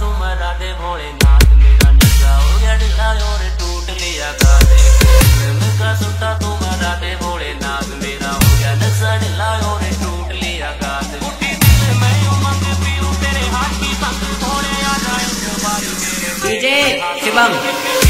तुम राधे भोलेनाथ मेरा नशा हो गया ढिला और टूट लिया काटे प्रेम का सुटा तुम राधे मेरा हो गया टूट लिया काटे शिवम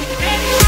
Hey.